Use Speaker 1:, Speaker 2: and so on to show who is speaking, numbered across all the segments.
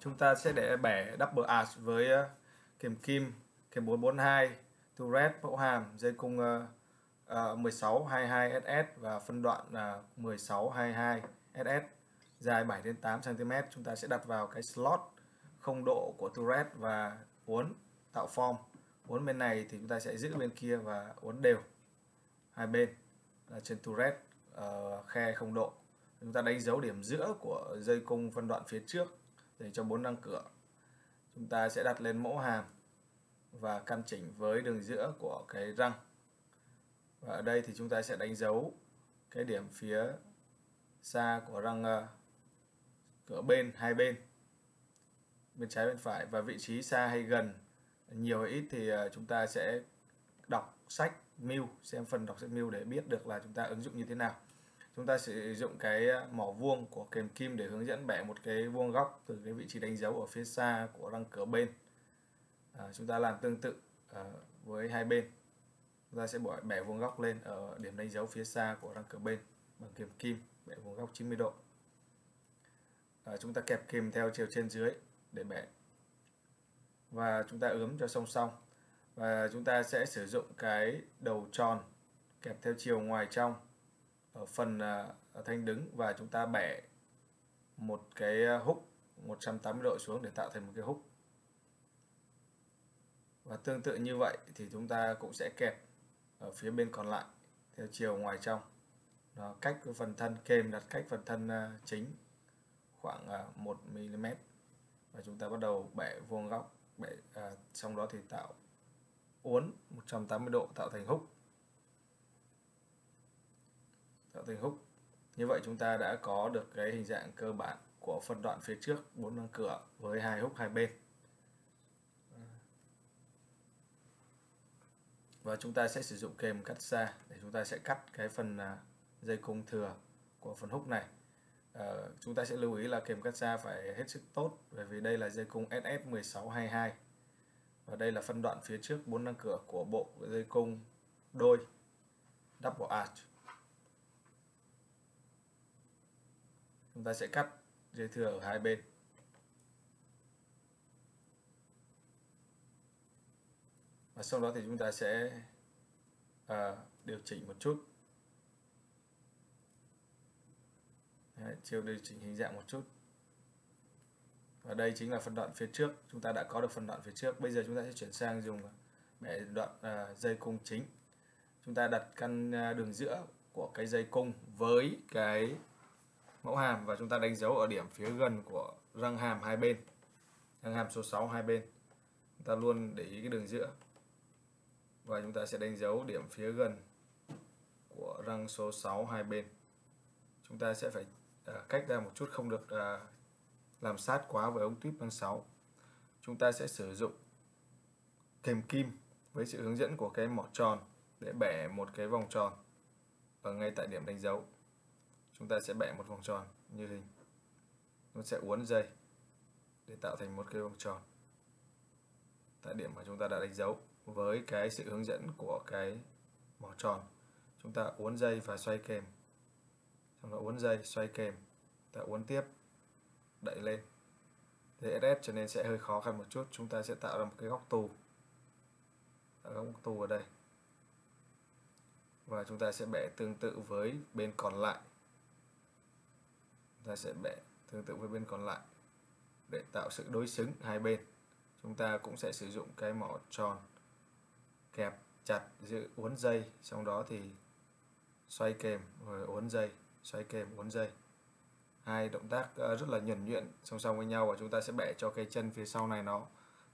Speaker 1: chúng ta sẽ để bẻ double arch với ờ, uh, kèm kim kèm 442 turret mẫu hàm dây cung uh, 1622 SS và phân đoạn là uh, 1622 SS dài 7 đến 8 cm chúng ta sẽ đặt vào cái slot không độ của turret và uốn tạo form. Uốn bên này thì chúng ta sẽ giữ bên kia và uốn đều hai bên là trên turret uh, ờ, khe không độ. Chúng ta đánh dấu điểm giữa của dây cung phân đoạn phía trước để cho bốn răng cửa chúng ta sẽ đặt lên mẫu hàm và căn chỉnh với đường giữa của cái răng. Và ở đây thì chúng ta sẽ đánh dấu cái điểm phía xa của răng uh, cửa bên hai bên bên trái bên phải. Và vị trí xa hay gần nhiều hay ít thì uh, chúng ta sẽ đọc sách mưu xem phần đọc sách mưu để biết được là chúng ta ứng dụng như thế nào chúng ta sử dụng cái à, mỏ vuông của kềm kim để hướng dẫn bẻ một cái vuông góc từ cái vị trí đánh dấu ở phía xa của răng cửa bên. À, chúng ta làm tương tự à, với hai bên. Chúng ta sẽ bỏ bẻ vuông góc lên ở điểm đánh dấu phía xa của răng cửa bên bằng kềm kim bẻ vuông góc 90 độ. À, chúng ta kẹp kìm theo chiều trên dưới để bẻ. Và chúng ta ướm cho song song. Và chúng ta sẽ sử dụng cái đầu tròn kẹp theo chiều ngoài trong ở phần à, thanh đứng và chúng ta bẻ một cái à, húc 180 độ xuống để tạo thành một cái húc và tương tự như vậy thì chúng ta cũng sẽ kẹp ở phía bên còn lại theo chiều ngoài trong. Nó cách phần thân kềm đặt cách phần thân à, chính khoảng à, 1 mm và chúng ta bắt đầu bẻ vuông góc bẻ à, xong đó thì tạo uốn 180 độ tạo thành húc tạo húc như vậy chúng ta đã có được cái hình dạng cơ bản của phân đoạn phía trước bốn răng cửa với hai húc hai bên. Và chúng ta sẽ sử dụng kềm cắt xa để chúng ta sẽ cắt cái phần à, dây cung thừa của phần húc này. À, chúng ta sẽ lưu ý là kềm cắt xa phải hết sức tốt bởi vì đây là dây cung SS1622 và đây là phân đoạn phía trước bốn răng cửa của bộ dây cung đôi double arch. Chúng ta sẽ cắt dây thừa ở hai bên. Và sau đó thì chúng ta sẽ à, điều chỉnh một chút. Đấy, chiều điều chỉnh hình dạng một chút. Và đây chính là phần đoạn phía trước. Chúng ta đã có được phần đoạn phía trước. Bây giờ chúng ta sẽ chuyển sang dùng à, bẻ đoạn à, dây cung chính. Chúng ta đặt căn à, đường giữa của cái dây cung với cái mẫu hàm và chúng ta đánh dấu ở điểm phía gần của răng hàm hai bên. Răng hàm số 6 hai bên. Chúng ta luôn để ý cái đường giữa. Và chúng ta sẽ đánh dấu điểm phía gần của răng số 6 hai bên. Chúng ta sẽ phải à, cách ra một chút không được à, làm sát quá với ống tuyếp răng 6 chúng ta sẽ sử dụng kềm kim với sự hướng dẫn của cái mỏ tròn để bẻ một cái vòng tròn ở ngay tại điểm đánh dấu chúng ta sẽ bẻ một vòng tròn như hình. Nó sẽ uốn dây để tạo thành một cái vòng tròn. Tại điểm mà chúng ta đã đánh dấu với cái sự hướng dẫn của cái mỏ tròn, chúng ta uốn dây và xoay kềm xong rồi uốn dây, xoay kềm ta uốn tiếp, đẩy lên. Thế cho nên sẽ hơi khó khăn một chút, chúng ta sẽ tạo ra một cái góc tù. Góc tù ở đây. Và chúng ta sẽ bẻ tương tự với bên còn lại ta sẽ bẻ tương tự với bên còn lại để tạo sự đối xứng hai bên, chúng ta cũng sẽ sử dụng cái mỏ tròn kẹp chặt giữ uốn dây, xong đó thì xoay kềm rồi uốn dây, xoay kềm, uốn dây. Hai động tác ờ, rất là nhuần nhuyễn song song với nhau và chúng ta sẽ bẻ cho cái chân phía sau này nó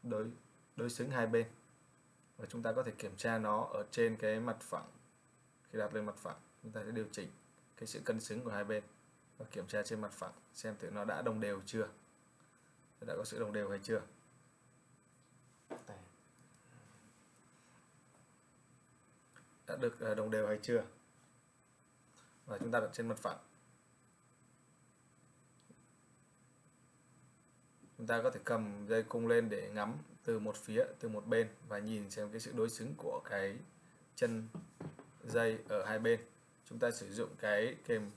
Speaker 1: đối đối xứng hai bên. Và chúng ta có thể kiểm tra nó ở trên cái mặt phẳng. Khi đặt lên mặt phẳng, chúng ta sẽ điều chỉnh cái sự cân xứng của hai bên và kiểm tra trên mặt phẳng xem thử nó đã đồng đều chưa. Đã có sự đồng đều hay chưa. Đã được ờ, đồng đều hay chưa? Và chúng ta đặt trên mặt phẳng. Chúng ta có thể cầm dây cung lên để ngắm từ một phía từ một bên và nhìn xem cái sự đối xứng của cái chân dây ở hai bên. Chúng ta sử dụng cái kềm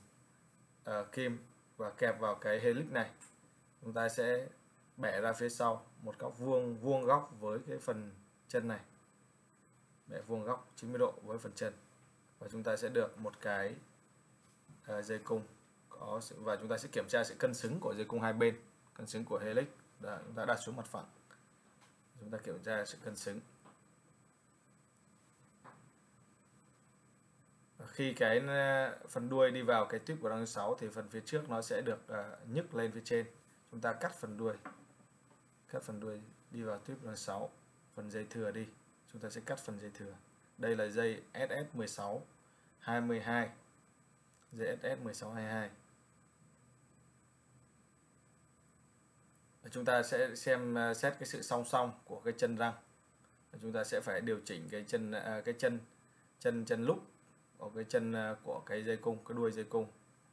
Speaker 1: uh, kim và kẹp vào cái helix này. Chúng ta sẽ bẻ ra phía sau một góc vuông vuông góc với cái phần chân này. Bẻ vuông góc 90 độ với phần chân. Và chúng ta sẽ được một cái uh, dây cung có sự, và chúng ta sẽ kiểm tra sự cân xứng của dây cung hai bên cân xứng của helix. Đã, chúng ta đặt xuống mặt phẳng. Chúng ta kiểm tra sự cân xứng. Khi cái ờ, phần đuôi đi vào cái tuyếp của đăng 6 thì phần phía trước nó sẽ được ờ, uh, nhấc lên phía trên. Chúng ta cắt phần đuôi cắt phần đuôi đi vào tuyếp đăng 6 phần dây thừa đi. Chúng ta sẽ cắt phần dây thừa. Đây là dây SS16 22 dây SS16 22 chúng ta sẽ xem ờ, xét cái sự song song của cái chân răng. Chúng ta sẽ phải điều chỉnh cái chân cái chân chân chân lúc của cái chân à, của cái dây cung cái đuôi dây cung.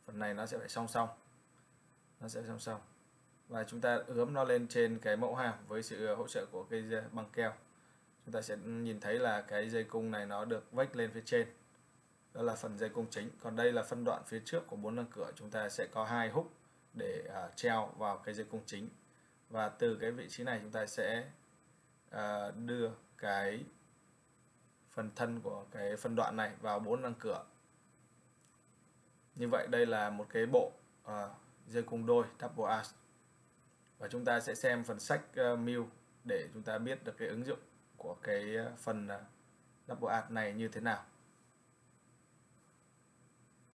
Speaker 1: Phần này nó sẽ phải song song. Nó sẽ song song. Và chúng ta ướm nó lên trên cái mẫu hàm với sự hỗ trợ của cái băng keo. Chúng ta sẽ nhìn thấy là cái dây cung này nó được vách lên phía trên. Đó là phần dây cung chính. Còn đây là phân đoạn phía trước của bốn răng cửa. Chúng ta sẽ có hai húc để uh, treo vào cái dây cung chính. Và từ cái vị trí này chúng ta sẽ uh, đưa cái phần thân của cái phân đoạn này vào bốn răng cửa. Như vậy đây là một cái bộ uh, dây cung đôi double arch. Và chúng ta sẽ xem phần sách ờ, uh, mil để chúng ta biết được cái ứng dụng của cái ờ, phần uh, double arch này như thế nào.